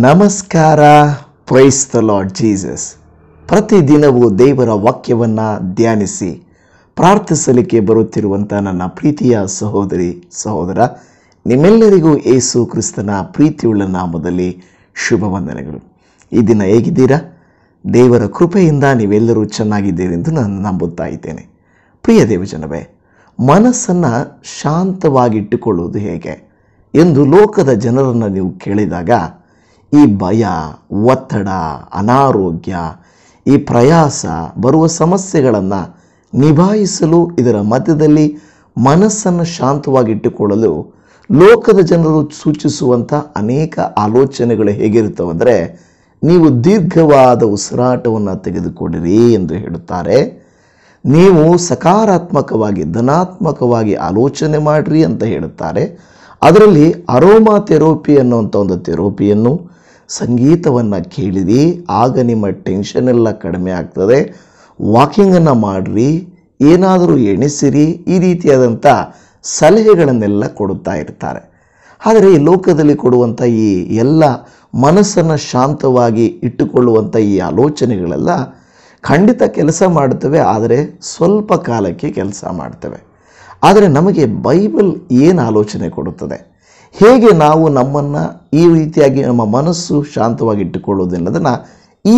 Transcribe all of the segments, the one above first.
ನಮಸ್ಕಾರ praise the lord Jesus ಪ್ರತಿದಿನವೂ ದೇವರ ವಾಕ್ಯವನ್ನು ಧ್ಯಾನಿಸಿ, ಪ್ರಾರ್ಥಿಸಲಿಕ್ಕೆ ಬರುತ್ತಿರುವಂಥ ನನ್ನ ಪ್ರೀತಿಯ ಸಹೋದರಿ, ಸಹೋದರ, ನಿಮ್ಮೆಲ್ಲರಿಗೂ ಏಸು ಕ್ರಿಸ್ತನ ಪ್ರೀತಿಯುಳ್ಳ ನಾಮದಲ್ಲಿ ಶುಭ ವಂದನೆಗಳು. ಈ ದಿನ ಹೇಗಿದ್ದೀರಾ? ದೇವರ ಕೃಪೆಯಿಂದ ನೀವೆಲ್ಲರೂ ಚೆನ್ನಾಗಿದ್ದೀರಿ ಎಂದು ನಾನು ನಂಬುತ್ತಾ ಇದ್ದೇನೆ. ಪ್ರಿಯ ದೇವಜನವೇ, ಮನಸ್ಸನ್ನು ಶಾಂತವಾಗಿಟ್ಟುಕೊಳ್ಳುವುದು ಹೇಗೆ? ಎಂದು ಲೋಕದ ಜನರನ್ನು ನೀವು ಕೇಳಿದಾಗ ಈ ಭಯ, ಒತ್ತಡ, ಅನಾರೋಗ್ಯ, ಈ ಪ್ರಯಾಸ ಬರುವ ಸಮಸ್ಯೆಗಳನ್ನು ನಿಭಾಯಿಸಲು ಇದರ ಮಧ್ಯದಲ್ಲಿ ಮನಸ್ಸನ್ನು ಶಾಂತವಾಗಿಟ್ಟುಕೊಳ್ಳಲು ಲೋಕದ ಜನರು ಸೂಚಿಸುವಂಥ ಅನೇಕ ಆಲೋಚನೆಗಳು ಹೇಗಿರುತ್ತವೆಂದರೆ ನೀವು ದೀರ್ಘವಾದ ಉಸಿರಾಟವನ್ನು ತೆಗೆದುಕೊಂಡಿರಿ ಎಂದು ಹೇಳುತ್ತಾರೆ. ನೀವು ಸಕಾರಾತ್ಮಕವಾಗಿ, ಧನಾತ್ಮಕವಾಗಿ ಆಲೋಚನೆ ಮಾಡಿರಿ ಅಂತ ಹೇಳುತ್ತಾರೆ. ಅದರಲ್ಲಿ ಅರೋಮಾ ಥೆರೋಪಿ ಅನ್ನುವಂಥ ಒಂದು ಥೆರೋಪಿಯನ್ನು ಸಂಗೀತವನ್ನು ಕೇಳಿರಿ, ಆಗ ನಿಮ್ಮ ಟೆನ್ಷನ್ ಎಲ್ಲ ಕಡಿಮೆ ಆಗ್ತದೆ. ವಾಕಿಂಗನ್ನು ಮಾಡಿರಿ, ಏನಾದರೂ ಎಣಿಸಿರಿ, ಈ ರೀತಿಯಾದಂಥ ಸಲಹೆಗಳನ್ನೆಲ್ಲ ಕೊಡುತ್ತಾ ಇರ್ತಾರೆ. ಆದರೆ ಈ ಲೋಕದಲ್ಲಿ ಕೊಡುವಂಥ ಈ ಎಲ್ಲ ಮನಸ್ಸನ್ನು ಶಾಂತವಾಗಿ ಇಟ್ಟುಕೊಳ್ಳುವಂಥ ಈ ಆಲೋಚನೆಗಳೆಲ್ಲ ಖಂಡಿತ ಕೆಲಸ ಮಾಡ್ತವೆ ಆದರೆ ಸ್ವಲ್ಪ ಕಾಲಕ್ಕೆ ಕೆಲಸ ಮಾಡ್ತವೆ. ಆದರೆ ನಮಗೆ ಬೈಬಲ್ ಏನು ಆಲೋಚನೆ ಕೊಡುತ್ತದೆ? ಹೇಗೆ ನಾವು ನಮ್ಮನ್ನು ಈ ರೀತಿಯಾಗಿ ನಮ್ಮ ಮನಸ್ಸು ಶಾಂತವಾಗಿ ಇಟ್ಟುಕೊಳ್ಳುವುದೆನ್ನೋದನ್ನು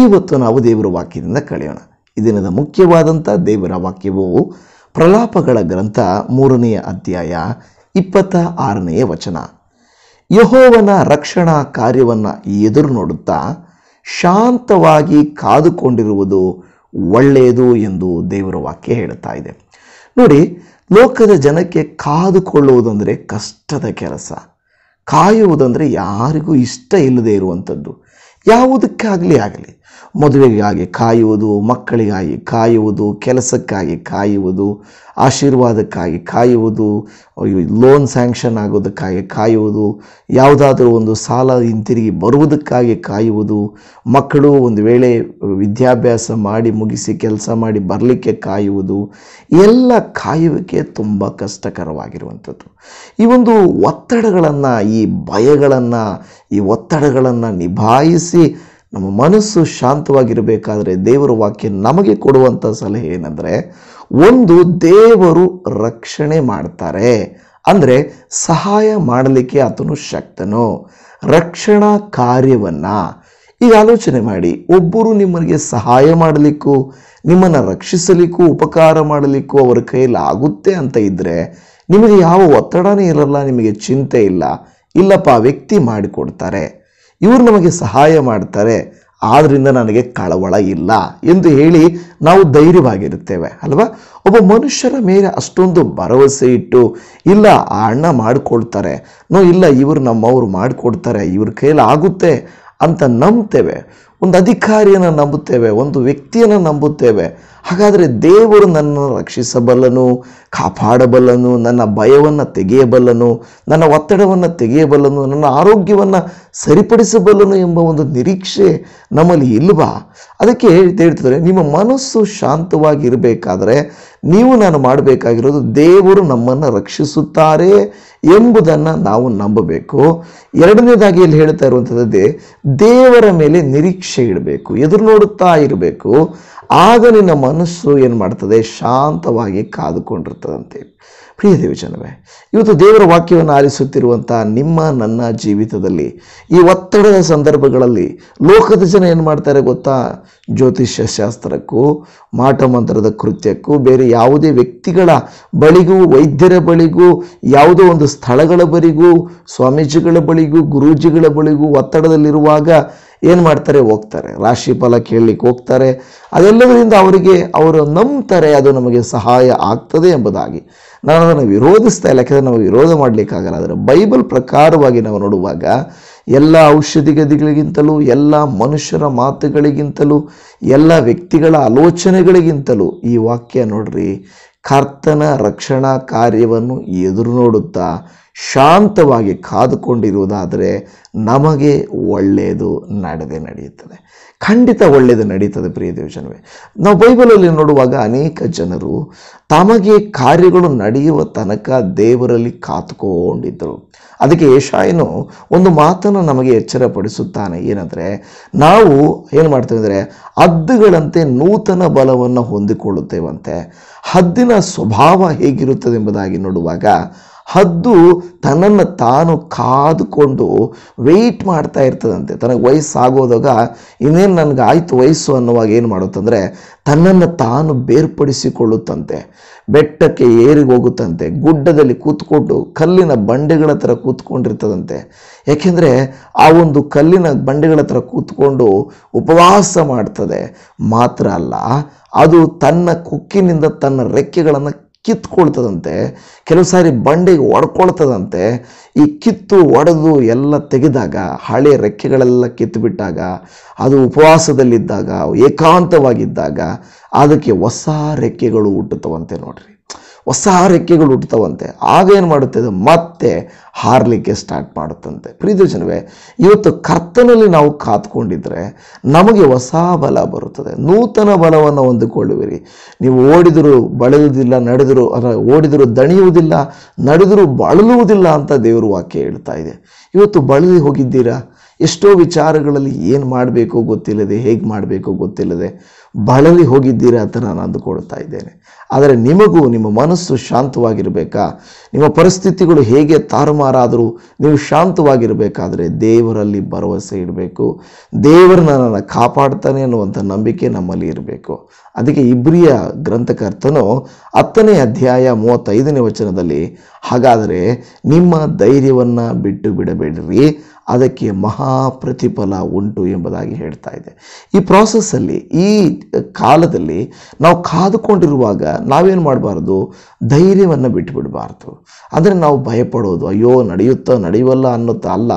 ಇವತ್ತು ನಾವು ದೇವರ ವಾಕ್ಯದಿಂದ ಕಳೆಯೋಣ. ಈ ದಿನದ ಮುಖ್ಯವಾದಂಥ ದೇವರ ವಾಕ್ಯವು ಪ್ರಲಾಪಗಳ ಗ್ರಂಥ ಮೂರನೆಯ ಅಧ್ಯಾಯ ಇಪ್ಪತ್ತ ಆರನೆಯ ವಚನ. ಯಹೋವನ ರಕ್ಷಣಾ ಕಾರ್ಯವನ್ನು ಎದುರು ನೋಡುತ್ತಾ ಶಾಂತವಾಗಿ ಕಾದುಕೊಂಡಿರುವುದು ಒಳ್ಳೆಯದು ಎಂದು ದೇವರ ವಾಕ್ಯ ಹೇಳುತ್ತಾ ಇದೆ. ನೋಡಿ, ಲೋಕದ ಜನಕ್ಕೆ ಕಾದುಕೊಳ್ಳುವುದಂದರೆ ಕಷ್ಟದ ಕೆಲಸ. ಕಾಯುವುದಂದರೆ ಯಾರಿಗೂ ಇಷ್ಟ ಇಲ್ಲದೆ ಇರುವಂಥದ್ದು. ಯಾವುದಕ್ಕಾಗಲಿ ಆಗಲಿ. ಮದುವೆಗಾಗಿ ಕಾಯುವುದು, ಮಕ್ಕಳಿಗಾಗಿ ಕಾಯುವುದು, ಕೆಲಸಕ್ಕಾಗಿ ಕಾಯುವುದು, ಆಶೀರ್ವಾದಕ್ಕಾಗಿ ಕಾಯುವುದು ಲೋನ್ ಸ್ಯಾಂಕ್ಷನ್ ಆಗೋದಕ್ಕಾಗಿ ಕಾಯುವುದು, ಯಾವುದಾದರೂ ಒಂದು ಸಾಲ ಹಿಂತಿರುಗಿ ಬರುವುದಕ್ಕಾಗಿ ಕಾಯುವುದು, ಮಕ್ಕಳು ಒಂದು ವೇಳೆ ವಿದ್ಯಾಭ್ಯಾಸ ಮಾಡಿ ಮುಗಿಸಿ ಕೆಲಸ ಮಾಡಿ ಬರಲಿಕ್ಕೆ ಕಾಯುವುದು, ಎಲ್ಲ ಕಾಯುವಿಕೆ ತುಂಬ ಕಷ್ಟಕರವಾಗಿರುವಂಥದ್ದು. ಈ ಒಂದು ಒತ್ತಡಗಳನ್ನು, ಈ ಭಯಗಳನ್ನು, ಈ ಒತ್ತಡಗಳನ್ನು ನಿಭಾಯಿಸಿ ನಮ್ಮ ಮನಸ್ಸು ಶಾಂತವಾಗಿರಬೇಕಾದ್ರೆ ದೇವರ ವಾಕ್ಯ ನಮಗೆ ಕೊಡುವಂಥ ಸಲಹೆ ಏನಂದರೆ, ಒಂದು ದೇವರು ರಕ್ಷಣೆ ಮಾಡ್ತಾರೆ. ಅಂದರೆ ಸಹಾಯ ಮಾಡಲಿಕ್ಕೆ ಆತನು ಶಕ್ತನು. ರಕ್ಷಣಾ ಕಾರ್ಯವನ್ನು. ಈಗ ಆಲೋಚನೆ ಮಾಡಿ, ಒಬ್ಬರು ನಿಮ್ಮನಿಗೆ ಸಹಾಯ ಮಾಡಲಿಕ್ಕೂ, ನಿಮ್ಮನ್ನು ರಕ್ಷಿಸಲಿಕ್ಕೂ, ಉಪಕಾರ ಮಾಡಲಿಕ್ಕೂ ಅವರ ಕೈಯಲ್ಲಿ ಆಗುತ್ತೆ ಅಂತ ಇದ್ದರೆ ನಿಮಗೆ ಯಾವ ಒತ್ತಡನೇ ಇರಲ್ಲ, ನಿಮಗೆ ಚಿಂತೆ ಇಲ್ಲ. ಇಲ್ಲಪ್ಪ ವ್ಯಕ್ತಿ ಮಾಡಿಕೊಡ್ತಾರೆ. ಇವರು ನಮಗೆ ಸಹಾಯ ಮಾಡ್ತಾರೆ ಆದ್ದರಿಂದ ನನಗೆ ಕಳವಳ ಇಲ್ಲ ಎಂದು ಹೇಳಿ ನಾವು ಧೈರ್ಯವಾಗಿರುತ್ತೇವೆ, ಅಲ್ವಾ? ಒಬ್ಬ ಮನುಷ್ಯರ ಮೇಲೆ ಅಷ್ಟೊಂದು ಭರವಸೆ ಇಟ್ಟು, ಇಲ್ಲ, ಆ ಅಣ್ಣ ಮಾಡಿಕೊಳ್ತಾರೆ, ನೋ, ಇಲ್ಲ, ಇವರು ನಮ್ಮವರು ಮಾಡಿಕೊಡ್ತಾರೆ, ಇವ್ರ ಕೈಯಲ್ಲಿ ಆಗುತ್ತೆ ಅಂತ ನಂಬ್ತೇವೆ. ಒಂದು ಅಧಿಕಾರಿಯನ್ನು ನಂಬುತ್ತೇವೆ, ಒಂದು ವ್ಯಕ್ತಿಯನ್ನು ನಂಬುತ್ತೇವೆ. ಹಾಗಾದರೆ ದೇವರು ನನ್ನನ್ನು ರಕ್ಷಿಸಬಲ್ಲನು, ಕಾಪಾಡಬಲ್ಲನು, ನನ್ನ ಭಯವನ್ನು ತೆಗೆಯಬಲ್ಲನು, ನನ್ನ ಒತ್ತಡವನ್ನು ತೆಗೆಯಬಲ್ಲನು, ನನ್ನ ಆರೋಗ್ಯವನ್ನು ಸರಿಪಡಿಸಬಲ್ಲನು ಎಂಬ ಒಂದು ನಿರೀಕ್ಷೆ ನಮ್ಮಲ್ಲಿ ಇಲ್ವಾ? ಅದಕ್ಕೆ ಹೇಳ್ತಾ ಹೇಳ್ತಿದ್ದಾರೆ, ನಿಮ್ಮ ಮನಸ್ಸು ಶಾಂತವಾಗಿರಬೇಕಾದ್ರೆ ನೀವು ನಾನು ಮಾಡಬೇಕಾಗಿರೋದು ದೇವರು ನಮ್ಮನ್ನು ರಕ್ಷಿಸುತ್ತಾರೆ ಎಂಬುದನ್ನು ನಾವು ನಂಬಬೇಕು. ಎರಡನೇದಾಗಿ ಇಲ್ಲಿ ಹೇಳ್ತಾ ಇರುವಂಥದ್ದೇ, ದೇವರ ಮೇಲೆ ನಿರೀಕ್ಷೆ ಇಡಬೇಕು, ಎದುರು ನೋಡುತ್ತಾ ಇರಬೇಕು. ಆಗ ನಿನ್ನ ಮನಸ್ಸು ಏನು ಮಾಡ್ತದೆ ಶಾಂತವಾಗಿ ಕಾದುಕೊಂಡಿರ್ತದಂತೆ. ಪ್ರಿಯ ದೇವಜನವೇ ಇವತ್ತು ದೇವರ ವಾಕ್ಯವನ್ನು ಆಲಿಸುತ್ತಿರುವಂಥ ನಿಮ್ಮ, ನನ್ನ ಜೀವಿತದಲ್ಲಿ ಈ ಒತ್ತಡದ ಸಂದರ್ಭಗಳಲ್ಲಿ ಲೋಕದ ಜನ ಏನು ಮಾಡ್ತಾರೆ ಗೊತ್ತಾ? ಜ್ಯೋತಿಷ್ಯ ಶಾಸ್ತ್ರಕ್ಕೂ, ಮಾಟ ಮಂತ್ರದ ಕೃತ್ಯಕ್ಕೂ, ಬೇರೆ ಯಾವುದೇ ವ್ಯಕ್ತಿಗಳ ಬಳಿಗೂ, ವೈದ್ಯರ ಬಳಿಗೂ, ಯಾವುದೋ ಒಂದು ಸ್ಥಳಗಳ ಬಳಿಗೂ, ಸ್ವಾಮೀಜಿಗಳ ಬಳಿಗೂ, ಗುರೂಜಿಗಳ ಬಳಿಗೂ ಒತ್ತಡದಲ್ಲಿರುವಾಗ ಏನು ಮಾಡ್ತಾರೆ? ಹೋಗ್ತಾರೆ. ರಾಶಿ ಫಲ ಕೇಳಲಿಕ್ಕೆ ಹೋಗ್ತಾರೆ. ಅದೆಲ್ಲದರಿಂದ ಅವರಿಗೆ, ಅವರು ನಂಬ್ತಾರೆ, ಅದು ನಮಗೆ ಸಹಾಯ ಆಗ್ತದೆ ಎಂಬುದಾಗಿ. ನಾನು ಅದನ್ನು ವಿರೋಧಿಸ್ತಾ ಇಲ್ಲ, ಯಾಕೆಂದರೆ ನಾವು ವಿರೋಧ ಮಾಡಲಿಕ್ಕಾಗಲ್ಲ. ಆದರೆ ಬೈಬಲ್ ಪ್ರಕಾರವಾಗಿ ನಾವು ನೋಡುವಾಗ ಎಲ್ಲ ಔಷಧಿಗಳಿಗಿಂತಲೂ ಎಲ್ಲ ಮನುಷ್ಯರ ಮಾತುಗಳಿಗಿಂತಲೂ, ಎಲ್ಲ ವ್ಯಕ್ತಿಗಳ ಆಲೋಚನೆಗಳಿಗಿಂತಲೂ ಈ ವಾಕ್ಯ ನೋಡ್ರಿ, ಕರ್ತನ ರಕ್ಷಣಾ ಕಾರ್ಯವನ್ನು ಎದುರು ನೋಡುತ್ತಾ ಶಾಂತವಾಗಿ ಕಾದುಕೊಂಡಿರುವುದಾದರೆ ನಮಗೆ ಒಳ್ಳೆಯದು, ನಡೆದೇ ನಡೆಯುತ್ತದೆ. ಖಂಡಿತ ಒಳ್ಳೆಯದು ನಡೀತದೆ ಪ್ರಿಯ ದೇವಜನವೇ. ನಾವು ಬೈಬಲಲ್ಲಿ ನೋಡುವಾಗ ಅನೇಕ ಜನರು ತಮಗೆ ಕಾರ್ಯಗಳು ನಡೆಯುವ ತನಕ ದೇವರಲ್ಲಿ ಕಾತುಕೊಂಡಿದ್ದರು. ಅದಕ್ಕೆ ಏಷಾಯನು ಒಂದು ಮಾತನ್ನು ನಮಗೆ ಎಚ್ಚರಪಡಿಸುತ್ತಾನೆ. ಏನಂದರೆ, ನಾವು ಏನು ಮಾಡ್ತೇವೆ ಅಂದರೆ, ಹದ್ದುಗಳಂತೆ ನೂತನ ಬಲವನ್ನು ಹೊಂದಿಕೊಳ್ಳುತ್ತೇವಂತೆ. ಹದ್ದಿನ ಸ್ವಭಾವ ಹೇಗಿರುತ್ತದೆ ಎಂಬುದಾಗಿ ನೋಡುವಾಗ ಹದ್ದು ತನ್ನನ್ನು ತಾನು ಕಾದುಕೊಂಡು ವೆಯ್ಟ್ ಮಾಡ್ತಾ ಇರ್ತದಂತೆ. ತನಗೆ ವಯಸ್ಸಾಗೋದಾಗ ಇನ್ನೇನು ನನಗೆ ಆಯಿತು ವಯಸ್ಸು ಅನ್ನುವಾಗ ಏನು ಮಾಡುತ್ತಂದರೆ ತನ್ನನ್ನು ತಾನು ಬೇರ್ಪಡಿಸಿಕೊಳ್ಳುತ್ತಂತೆ. ಬೆಟ್ಟಕ್ಕೆ ಏರಿ ಹೋಗುತ್ತಂತೆ ಗುಡ್ಡದಲ್ಲಿ ಕೂತ್ಕೊಂಡು ಕಲ್ಲಿನ ಬಂಡೆಗಳ ಥರ ಕೂತ್ಕೊಂಡಿರ್ತದಂತೆ. ಏಕೆಂದರೆ ಆ ಒಂದು ಕಲ್ಲಿನ ಬಂಡೆಗಳ ಹತ್ರ ಕೂತ್ಕೊಂಡು ಉಪವಾಸ ಮಾಡ್ತದೆ. ಮಾತ್ರ ಅಲ್ಲ, ಅದು ತನ್ನ ಕುಕ್ಕಿನಿಂದ ತನ್ನ ರೆಕ್ಕೆಗಳನ್ನು ಕಿತ್ಕೊಳ್ತದಂತೆ, ಕೆಲವು ಸಾರಿ ಬಂಡೆಗೆ ಒಡ್ಕೊಳ್ತದಂತೆ, ಈ ಕಿತ್ತು ಒಡೆದು ಎಲ್ಲ ತೆಗೆದಾಗ, ಹಳೆ ರೆಕ್ಕೆಗಳೆಲ್ಲ ಕಿತ್ತು ಬಿಟ್ಟಾಗ ಅದು ಉಪವಾಸದಲ್ಲಿದ್ದಾಗ, ಏಕಾಂತವಾಗಿದ್ದಾಗ, ಅದಕ್ಕೆ ಹೊಸ ರೆಕ್ಕೆಗಳು ಹುಟ್ಟುತ್ತವಂತೆ ನೋಡ್ರಿ. ಹೊಸ ರೆಕ್ಕೆಗಳು ಹುಟ್ಟುತ್ತವಂತೆ. ಆಗ ಏನು ಮಾಡುತ್ತೆ ಅದು? ಮತ್ತೆ ಹಾರಲಿಕ್ಕೆ ಸ್ಟಾರ್ಟ್ ಮಾಡುತ್ತಂತೆ. ಪ್ರೀತಿ ಜನವೇ ಇವತ್ತು ಕರ್ತನಲ್ಲಿ ನಾವು ಕಾತ್ಕೊಂಡಿದ್ರೆ ನಮಗೆ ಹೊಸ ಬಲ ಬರುತ್ತದೆ. ನೂತನ ಬಲವನ್ನು ಹೊಂದಿಕೊಳ್ಳುವಿರಿ. ನೀವು ಓಡಿದರೂ ಬಳಲುವುದಿಲ್ಲ, ನಡೆದರು ಅದರ ಓಡಿದರೂ ದಣಿಯುವುದಿಲ್ಲ, ನಡೆದರೂ ಬಳಲುವುದಿಲ್ಲ ಅಂತ ದೇವರು ವಾಕ್ಯ ಹೇಳ್ತಾ ಇದೆ. ಇವತ್ತು ಬಳಲಿ ಹೋಗಿದ್ದೀರಾ? ಎಷ್ಟೋ ವಿಚಾರಗಳಲ್ಲಿ ಏನು ಮಾಡಬೇಕು ಗೊತ್ತಿಲ್ಲದೆ, ಹೇಗೆ ಮಾಡಬೇಕು ಗೊತ್ತಿಲ್ಲದೆ, ಬಳಲಿ ಹೋಗಿದ್ದೀರಾ ಅಂತ ನಾನು ಅಂದುಕೊಳ್ತಾ ಇದ್ದೇನೆ. ಆದರೆ ನಿಮಗೂ ನಿಮ್ಮ ಮನಸ್ಸು ಶಾಂತವಾಗಿರಬೇಕಾ? ನಿಮ್ಮ ಪರಿಸ್ಥಿತಿಗಳು ಹೇಗೆ ತಾರುಮಾರಾದರೂ ನೀವು ಶಾಂತವಾಗಿರಬೇಕಾದ್ರೆ ದೇವರಲ್ಲಿ ಭರವಸೆ ಇಡಬೇಕು. ದೇವರನ್ನ ನನ್ನ ಕಾಪಾಡ್ತಾನೆ ಅನ್ನುವಂಥ ನಂಬಿಕೆ ನಮ್ಮಲ್ಲಿ ಇರಬೇಕು. ಅದಕ್ಕೆ ಇಬ್ರಿಯ ಗ್ರಂಥಕರ್ತನು ಹತ್ತನೇ ಅಧ್ಯಾಯ ಮೂವತ್ತೈದನೇ ವಚನದಲ್ಲಿ, ಹಾಗಾದರೆ ನಿಮ್ಮ ಧೈರ್ಯವನ್ನು ಬಿಟ್ಟು ಬಿಡಬೇಡಿರಿ. ಅದಕ್ಕೆ ಮಹಾ ಪ್ರತಿಫಲ ಉಂಟು ಎಂಬುದಾಗಿ ಹೇಳ್ತಾ ಇದೆ. ಈ ಪ್ರಾಸೆಸ್ಸಲ್ಲಿ ಈ ಕಾಲದಲ್ಲಿ ನಾವು ಕಾದುಕೊಂಡಿರುವಾಗ ನಾವೇನು ಮಾಡಬಾರ್ದು? ಧೈರ್ಯವನ್ನು ಬಿಟ್ಟುಬಿಡಬಾರ್ದು ಅಂದರೆ ನಾವು ಭಯಪಡೋದು, ಅಯ್ಯೋ, ನಡೆಯುತ್ತಾ, ನಡೆಯುವಲ್ಲ ಅನ್ನೋತ್ತ ಅಲ್ಲ.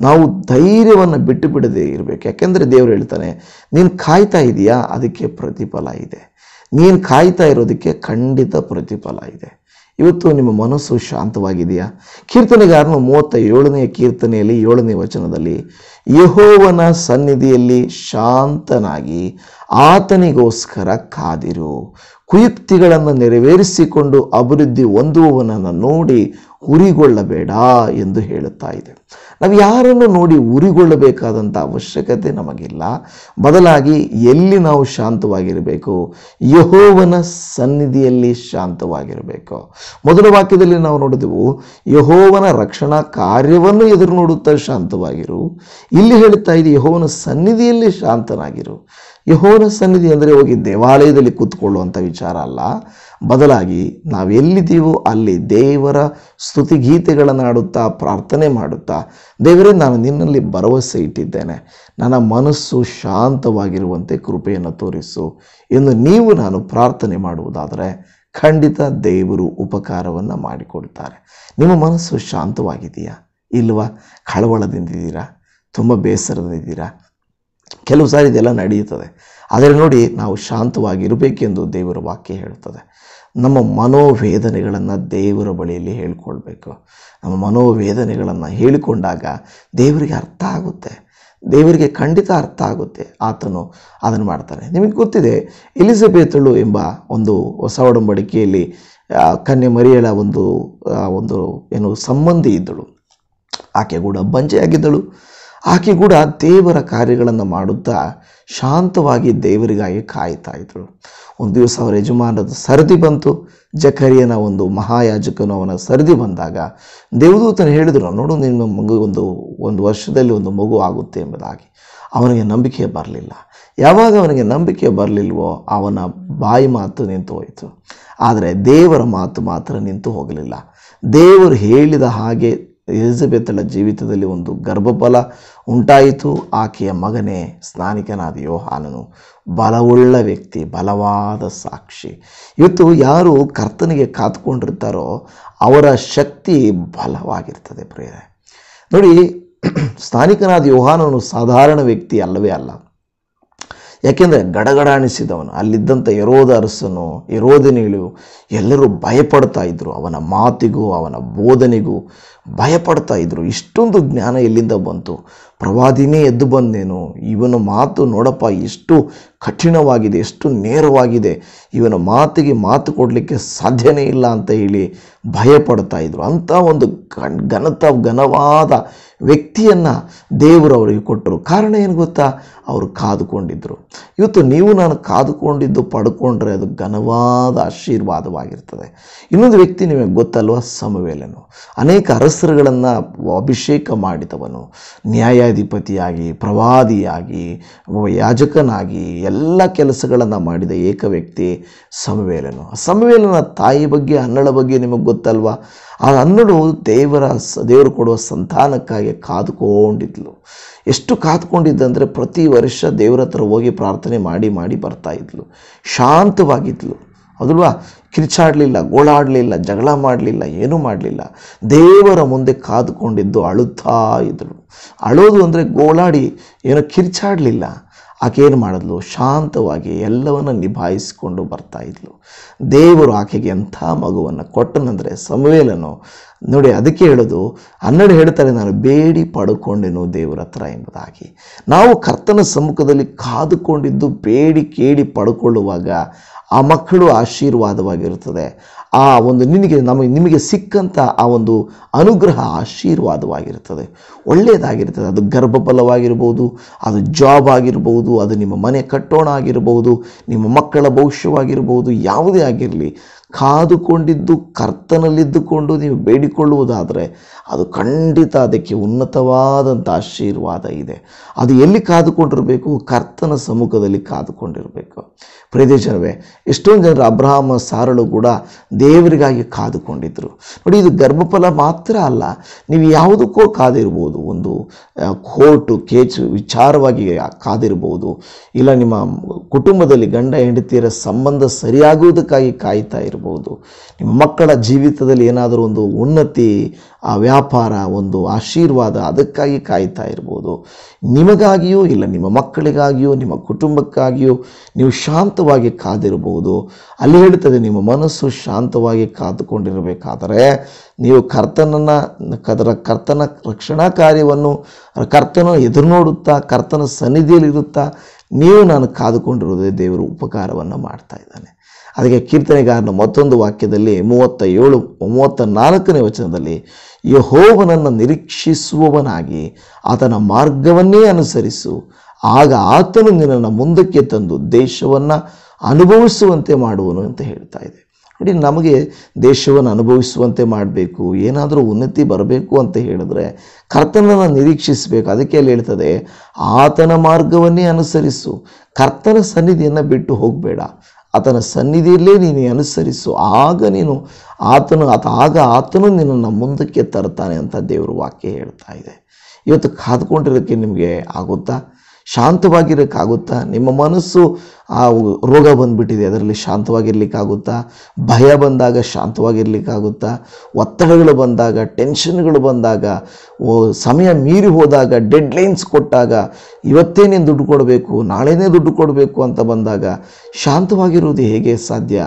ನಾವು ಧೈರ್ಯವನ್ನು ಬಿಟ್ಟು ಬಿಡದೇ ಇರಬೇಕು. ಯಾಕೆಂದರೆ ದೇವರು ಹೇಳ್ತಾನೆ, ನೀನು ಕಾಯ್ತಾ ಇದೆಯಾ? ಅದಕ್ಕೆ ಪ್ರತಿಫಲ ಇದೆ. ನೀನು ಕಾಯ್ತಾ ಇರೋದಕ್ಕೆ ಖಂಡಿತ ಪ್ರತಿಫಲ ಇದೆ. ಇವತ್ತು ನಿಮ್ಮ ಮನಸ್ಸು ಶಾಂತವಾಗಿದೆಯಾ? ಕೀರ್ತನೆಗಾರನು ಮೂವತ್ತ ಏಳನೆಯ ಕೀರ್ತನೆಯಲ್ಲಿ ಏಳನೇ ವಚನದಲ್ಲಿ, ಯಹೋವನ ಸನ್ನಿಧಿಯಲ್ಲಿ ಶಾಂತನಾಗಿ ಆತನಿಗೋಸ್ಕರ ಕಾದಿರು. ಕುಯುಕ್ತಿಗಳನ್ನು ನೆರವೇರಿಸಿಕೊಂಡು ಅಭಿವೃದ್ಧಿ ಹೊಂದುವವನನ್ನು ನೋಡಿ ಹುರಿಗೊಳ್ಳಬೇಡ ಎಂದು ಹೇಳುತ್ತಾ ಇದೆ. ನಾವು ಯಾರನ್ನು ನೋಡಿ ಉರಿಗೊಳ್ಳಬೇಕಾದಂಥ ಅವಶ್ಯಕತೆ ನಮಗಿಲ್ಲ. ಬದಲಾಗಿ ಎಲ್ಲಿ ನಾವು ಶಾಂತವಾಗಿರಬೇಕು? ಯಹೋವನ ಸನ್ನಿಧಿಯಲ್ಲಿ ಶಾಂತವಾಗಿರಬೇಕು. ಮೊದಲ ವಾಕ್ಯದಲ್ಲಿ ನಾವು ನೋಡಿದೆವು, ಯಹೋವನ ರಕ್ಷಣಾ ಕಾರ್ಯವನ್ನು ಎದುರು ನೋಡುತ್ತಾ ಶಾಂತವಾಗಿರು. ಇಲ್ಲಿ ಹೇಳುತ್ತಾ ಇದೆ, ಯಹೋವನ ಸನ್ನಿಧಿಯಲ್ಲಿ ಶಾಂತನಾಗಿರು. ಯಹೋವನ ಸನ್ನಿಧಿ ಅಂದರೆ ಹೋಗಿ ದೇವಾಲಯದಲ್ಲಿ ಕೂತ್ಕೊಳ್ಳುವಂಥ ವಿಚಾರ ಅಲ್ಲ. ಬದಲಾಗಿ ನಾವೆಲ್ಲಿದ್ದೀವೋ ಅಲ್ಲಿ ದೇವರ ಸ್ತುತಿಗೀತೆಗಳನ್ನು ಆಡುತ್ತಾ ಪ್ರಾರ್ಥನೆ ಮಾಡುತ್ತಾ, ದೇವರೇ, ನಾನು ನಿನ್ನಲ್ಲಿ ಭರವಸೆ ಇಟ್ಟಿದ್ದೇನೆ. ನನ್ನ ಮನಸ್ಸು ಶಾಂತವಾಗಿರುವಂತೆ ಕೃಪೆಯನ್ನು ತೋರಿಸು ಎಂದು ನೀವು ನಾನು ಪ್ರಾರ್ಥನೆ ಮಾಡುವುದಾದರೆ ಖಂಡಿತ ದೇವರು ಉಪಕಾರವನ್ನು ಮಾಡಿಕೊಡ್ತಾರೆ ನಿಮ್ಮ ಮನಸ್ಸು ಶಾಂತವಾಗಿದೆಯಾ? ಇಲ್ವಾ? ಕಳವಳದಿಂದಿದ್ದೀರಾ ತುಂಬ ಬೇಸರದಿದ್ದೀರಾ ಕೆಲವು ಸಾರಿ ಇದೆಲ್ಲ ನಡೆಯುತ್ತದೆ. ಆದರೆ ನೋಡಿ, ನಾವು ಶಾಂತವಾಗಿರಬೇಕೆಂದು ದೇವರ ವಾಕ್ಯ ಹೇಳ್ತದೆ ನಮ್ಮ ಮನೋವೇದನೆಗಳನ್ನು ದೇವರ ಬಳಿಯಲ್ಲಿ ಹೇಳ್ಕೊಳ್ಬೇಕು. ನಮ್ಮ ಮನೋವೇದನೆಗಳನ್ನು ಹೇಳಿಕೊಂಡಾಗ ದೇವರಿಗೆ ಅರ್ಥ ಆಗುತ್ತೆ. ದೇವರಿಗೆ ಖಂಡಿತ ಅರ್ಥ ಆಗುತ್ತೆ ಆತನು ಅದನ್ನು ಮಾಡ್ತಾನೆ. ನಿಮಗೆ ಗೊತ್ತಿದೆ, ಎಲಿಜಬೆತಳು ಎಂಬ ಒಂದು ಹೊಸ ಒಡಂಬಡಿಕೆಯಲ್ಲಿ ಕನ್ಯೆ ಮರಿಯಳ ಒಂದು ಒಂದು ಏನು ಸಂಬಂಧಿ ಇದ್ದಳು. ಆಕೆ ಕೂಡ ಬಂಜೆಯಾಗಿದ್ದಳು. ಆಕೆ ಕೂಡ ದೇವರ ಕಾರ್ಯಗಳನ್ನು ಮಾಡುತ್ತಾ ಶಾಂತವಾಗಿ ದೇವರಿಗಾಗಿ ಕಾಯ್ತಾ ಇದ್ದಳು ಒಂದು ದಿವಸ ಅವರ ಯಜಮಾನದ ಸರದಿ ಬಂತು. ಜಕರಿಯನ ಒಂದು ಮಹಾಯಾಜಕನು ಅವನ ಸರದಿ ಬಂದಾಗ, ದೇವದೂತನು ಹೇಳಿದರು ನೋಡು, ನಿನ್ನ ಮಗು ಒಂದು ಒಂದು ವರ್ಷದಲ್ಲಿ ಒಂದು ಮಗು ಆಗುತ್ತೆ ಎಂಬುದಾಗಿ. ಅವನಿಗೆ ನಂಬಿಕೆ ಬರಲಿಲ್ಲ. ಯಾವಾಗ ಅವನಿಗೆ ನಂಬಿಕೆ ಬರಲಿಲ್ವೋ, ಅವನ ಬಾಯಿ ಮಾತು ನಿಂತು ಹೋಯಿತು. ಆದರೆ ದೇವರ ಮಾತು ಮಾತ್ರ ನಿಂತು ಹೋಗಲಿಲ್ಲ. ದೇವರು ಹೇಳಿದ ಹಾಗೆ ಎಲಿಜಬೆತ್ತಳ ಜೀವಿತದಲ್ಲಿ ಒಂದು ಗರ್ಭಫಲ ಉಂಟಾಯಿತು. ಆಕೆಯ ಮಗನೇ ಸ್ನಾನಿಕನಾದ ಯೋಹಾನನು. ಬಲವುಳ್ಳ ವ್ಯಕ್ತಿ, ಬಲವಾದ ಸಾಕ್ಷಿ. ಇವತ್ತು ಯಾರು ಕರ್ತನಿಗೆ ಕಾತ್ಕೊಂಡಿರ್ತಾರೋ ಅವರ ಶಕ್ತಿ ಬಲವಾಗಿರ್ತದೆ ಪ್ರೇರೆ ನೋಡಿ, ಸ್ಥಾನಿಕನಾದ ಯೋಹಾನನು ಸಾಧಾರಣ ವ್ಯಕ್ತಿ ಅಲ್ಲವೇ ಅಲ್ಲ. ಯಾಕೆಂದರೆ ಗಡಗಡ ಅನಿಸಿದವನು ಅಲ್ಲಿದ್ದಂಥ ಯರೋದ ಅರಸನು ಯರೋದನಿಗಳು ಎಲ್ಲರೂ ಭಯಪಡ್ತಾ ಇದ್ದರು ಅವನ ಮಾತಿಗೂ, ಅವನ ಬೋಧನೆಗೂ ಭಯಪಡ್ತಾ ಇದ್ರು. ಇಷ್ಟೊಂದು ಜ್ಞಾನ ಎಲ್ಲಿಂದ ಬಂತು? ಪ್ರವಾದಿನೇ ಎದ್ದು ಬಂದೇನು. ಇವನ ಮಾತು ನೋಡಪ್ಪ, ಎಷ್ಟು ಕಠಿಣವಾಗಿದೆ, ಎಷ್ಟು ನೇರವಾಗಿದೆ. ಇವನ ಮಾತಿಗೆ ಮಾತು ಕೊಡಲಿಕ್ಕೆ ಸಾಧ್ಯನೇ ಇಲ್ಲ ಅಂತ ಹೇಳಿ ಭಯಪಡ್ತಾ ಇದ್ರು. ಅಂಥ ಒಂದು ಘನತ, ಘನವಾದ ವ್ಯಕ್ತಿಯನ್ನು ದೇವರು ಅವರಿಗೆ ಕೊಟ್ಟರು. ಕಾರಣ ಏನು ಗೊತ್ತಾ? ಅವರು ಕಾದುಕೊಂಡಿದ್ದರು ಇವತ್ತು ನೀವು ನಾನು ಕಾದುಕೊಂಡಿದ್ದು ಪಡ್ಕೊಂಡ್ರೆ ಅದು ಘನವಾದ ಆಶೀರ್ವಾದವಾಗಿರ್ತದೆ. ಇನ್ನೊಂದು ವ್ಯಕ್ತಿ ನಿಮಗೆ ಗೊತ್ತಲ್ವ? ಸಮವೇಲನು. ಅನೇಕ ಅರಸರುಗಳನ್ನು ಅಭಿಷೇಕ ಮಾಡಿದವನು, ನ್ಯಾಯಾಧಿಪತಿಯಾಗಿ, ಪ್ರವಾದಿಯಾಗಿ, ಯಾಜಕನಾಗಿ ಎಲ್ಲ ಕೆಲಸಗಳನ್ನು ಮಾಡಿದ ಏಕ ವ್ಯಕ್ತಿ ಸಮವೇಲನು. ಸಮವೇಲನ ತಾಯಿ ಬಗ್ಗೆ ಅನ್ನಳ ಬಗ್ಗೆ ನಿಮಗೆ ಗೊತ್ತಲ್ವಾ? ಆ ಹನ್ನಳು ದೇವರ ಸ, ದೇವರು ಕೊಡುವ ಸಂತಾನಕ್ಕಾಗಿ ಕಾದುಕೊಂಡಿದ್ಲು. ಎಷ್ಟು ಕಾದ್ಕೊಂಡಿದ್ದಂದರೆ ಪ್ರತಿ ವರ್ಷ ದೇವರ ಹತ್ರ ಹೋಗಿ ಪ್ರಾರ್ಥನೆ ಮಾಡಿ ಮಾಡಿ ಬರ್ತಾ ಇದ್ಲು. ಶಾಂತವಾಗಿದ್ಲು. ಅದಲ್ವಾ? ಕಿರ್ಚಾಡಲಿಲ್ಲ, ಗೋಳಾಡಲಿಲ್ಲ, ಜಗಳ ಮಾಡಲಿಲ್ಲ, ಏನೂ ಮಾಡಲಿಲ್ಲ. ದೇವರ ಮುಂದೆ ಕಾದುಕೊಂಡಿದ್ದು ಅಳುತ್ತಾ ಇದ್ದರು ಅಳೋದು ಅಂದರೆ ಗೋಳಾಡಿ, ಏನೋ ಕಿರ್ಚಾಡಲಿಲ್ಲ. ಆಕೆ ಏನು ಮಾಡಿದ್ಲು? ಶಾಂತವಾಗಿ ಎಲ್ಲವನ್ನು ನಿಭಾಯಿಸಿಕೊಂಡು ಬರ್ತಾ ಇದ್ಲು. ದೇವರು ಆಕೆಗೆ ಎಂಥ ಮಗುವನ್ನು ಕೊಟ್ಟನಂದರೆ ಸಮವೇಲನು, ನೋಡಿ ಅದಕ್ಕೆ ಹೇಳೋದು, ಹನ್ನೆರಡು ಹೇಳ್ತಾರೆ, ನಾನು ಬೇಡಿ ಪಡ್ಕೊಂಡೆನು ದೇವರ ಹತ್ರ ಎಂಬುದಾಗಿ. ನಾವು ಕರ್ತನ ಸಮ್ಮುಖದಲ್ಲಿ ಕಾದುಕೊಂಡಿದ್ದು ಬೇಡಿ ಕೇಳಿ ಪಡ್ಕೊಳ್ಳುವಾಗ ಆ ಮಕ್ಕಳು ಆಶೀರ್ವಾದವಾಗಿರುತ್ತದೆ. ಆ ಒಂದು ನಿನಗೆ ನಮಗೆ ನಿಮಗೆ ಸಿಕ್ಕಂಥ ಆ ಒಂದು ಅನುಗ್ರಹ ಆಶೀರ್ವಾದವಾಗಿರ್ತದೆ ಒಳ್ಳೆಯದಾಗಿರ್ತದೆ ಅದು ಗರ್ಭಫಲವಾಗಿರ್ಬೋದು, ಅದು ಜಾಬ್ ಆಗಿರ್ಬೋದು, ಅದು ನಿಮ್ಮ ಮನೆ ಕಟ್ಟೋಣ ಆಗಿರ್ಬೋದು, ನಿಮ್ಮ ಮಕ್ಕಳ ಭವಿಷ್ಯವಾಗಿರ್ಬೋದು, ಯಾವುದೇ ಆಗಿರಲಿ. ಕಾದುಕೊಂಡಿದ್ದು, ಕರ್ತನಲ್ಲಿದ್ದುಕೊಂಡು ನೀವು ಬೇಡಿಕೊಳ್ಳುವುದಾದರೆ ಅದು ಖಂಡಿತ ಅದಕ್ಕೆ ಉನ್ನತವಾದಂಥ ಆಶೀರ್ವಾದ ಇದೆ. ಅದು ಎಲ್ಲಿ ಕಾದುಕೊಂಡಿರಬೇಕು? ಕರ್ತನ ಸಮ್ಮುಖದಲ್ಲಿ ಕಾದುಕೊಂಡಿರಬೇಕು. ಪ್ರದೇಶವೇ ಎಷ್ಟೊಂದು ಜನರು ಅಬ್ರಹಾಮ, ಸಾರಳು ಕೂಡ ದೇವರಿಗಾಗಿ ಕಾದುಕೊಂಡಿದ್ದರು ನೋಡಿ, ಇದು ಗರ್ಭಫಲ ಮಾತ್ರ ಅಲ್ಲ, ನೀವು ಯಾವುದಕ್ಕೂ ಕಾದಿರ್ಬೋದು, ಒಂದು ಕೋರ್ಟು, ಕೇಸು ವಿಚಾರವಾಗಿ ಕಾದಿರ್ಬೋದು, ಇಲ್ಲ ನಿಮ್ಮ ಕುಟುಂಬದಲ್ಲಿ ಗಂಡ, ಹೆಂಡತಿಯರ ಸಂಬಂಧ ಸರಿಯಾಗುವುದಕ್ಕಾಗಿ ಕಾಯ್ತಾ ಇರ್ಬೋದು, ನಿಮ್ಮ ಮಕ್ಕಳ ಜೀವಿತದಲ್ಲಿ ಏನಾದರೂ ಒಂದು ಉನ್ನತಿ ಆ ವ್ಯಾಪಾರ, ಒಂದು ಆಶೀರ್ವಾದ ಅದಕ್ಕಾಗಿ ಕಾಯ್ತಾ ಇರ್ಬೋದು. ನಿಮಗಾಗಿಯೂ ಇಲ್ಲ, ನಿಮ್ಮ ಮಕ್ಕಳಿಗಾಗಿಯೂ, ನಿಮ್ಮ ಕುಟುಂಬಕ್ಕಾಗಿಯೂ ನೀವು ಶಾಂತವಾಗಿ ಕಾದಿರಬಹುದು ಅಲ್ಲಿ ಹೇಳ್ತದೆ, ನಿಮ್ಮ ಮನಸ್ಸು ಶಾಂತವಾಗಿ ಕಾದುಕೊಂಡಿರಬೇಕಾದರೆ ನೀವು ಕರ್ತನನ್ನು, ಕದರ ಕರ್ತನ ರಕ್ಷಣಾ ಕಾರ್ಯವನ್ನು, ಕರ್ತನ ಎದುರು ನೋಡುತ್ತಾ ಕರ್ತನ ಸನ್ನಿಧಿಯಲ್ಲಿರುತ್ತಾ, ನೀವು ನಾನು ಕಾದುಕೊಂಡಿರೋದೇ ದೇವರು ಉಪಕಾರವನ್ನು ಮಾಡ್ತಾ ಇದ್ದಾನೆ. ಅದಕ್ಕೆ ಕೀರ್ತನೆಗಾರನ ಮತ್ತೊಂದು ವಾಕ್ಯದಲ್ಲಿ ಮೂವತ್ತ ಏಳು ಮೂವತ್ತ ನಾಲ್ಕನೇ ವಚನದಲ್ಲಿ ಯಹೋವನನ್ನು ನಿರೀಕ್ಷಿಸುವವನಾಗಿ ಆತನ ಮಾರ್ಗವನ್ನೇ ಅನುಸರಿಸು. ಆಗ ಆತನು ನಿನ್ನನ್ನು ಮುಂದಕ್ಕೆ ತಂದು ದೇಶವನ್ನು ಅನುಭವಿಸುವಂತೆ ಮಾಡುವನು ಅಂತ ಹೇಳ್ತಾ ಇದೆ. ನೋಡಿ, ನಮಗೆ ದೇಶವನ್ನು ಅನುಭವಿಸುವಂತೆ ಮಾಡಬೇಕು, ಏನಾದರೂ ಉನ್ನತಿ ಬರಬೇಕು ಅಂತ ಹೇಳಿದ್ರೆ ಕರ್ತನನ್ನು ನಿರೀಕ್ಷಿಸಬೇಕು. ಅದಕ್ಕೆ ಅಲ್ಲಿ ಹೇಳ್ತದೆ, ಆತನ ಮಾರ್ಗವನ್ನೇ ಅನುಸರಿಸು. ಕರ್ತನ ಸನ್ನಿಧಿಯನ್ನು ಬಿಟ್ಟು ಹೋಗಬೇಡ. ಆತನ ಸನ್ನಿಧಿಯಲ್ಲೇ ನೀನು ಅನುಸರಿಸು. ಆಗ ನೀನು ಆತನು, ಆತ ಆಗ ಆತನು ನಿನ್ನನ್ನು ಮುಂದಕ್ಕೆ ತರ್ತಾನೆ ಅಂತ ದೇವರು ವಾಕ್ಯ ಹೇಳ್ತಾ ಇದೆ. ಇವತ್ತು ಕಾದ್ಕೊಂಡಿರೋಕ್ಕೆ ನಿಮಗೆ ಆಗುತ್ತಾ? ಶಾಂತವಾಗಿರೋಕ್ಕಾಗುತ್ತಾ ನಿಮ್ಮ ಮನಸ್ಸು ಆ ರೋಗ ಬಂದುಬಿಟ್ಟಿದೆ, ಅದರಲ್ಲಿ ಶಾಂತವಾಗಿರ್ಲಿಕ್ಕಾಗುತ್ತಾ? ಭಯ ಬಂದಾಗ ಶಾಂತವಾಗಿರ್ಲಿಕ್ಕಾಗುತ್ತಾ? ಒತ್ತಡಗಳು ಬಂದಾಗ, ಟೆನ್ಷನ್ಗಳು ಬಂದಾಗ ಸಮಯ ಮೀರಿ ಹೋದಾಗ, ಡೆಡ್ಲೈನ್ಸ್ ಕೊಟ್ಟಾಗ ಇವತ್ತೇನೇ ದುಡ್ಡು ಕೊಡಬೇಕು, ನಾಳೆನೇ ದುಡ್ಡು ಕೊಡಬೇಕು ಅಂತ ಬಂದಾಗ ಶಾಂತವಾಗಿರುವುದು ಹೇಗೆ ಸಾಧ್ಯ?